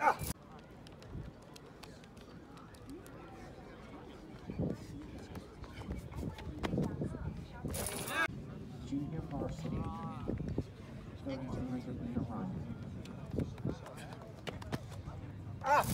Ah. Junior varsity. Ah. Starting to run. Ah!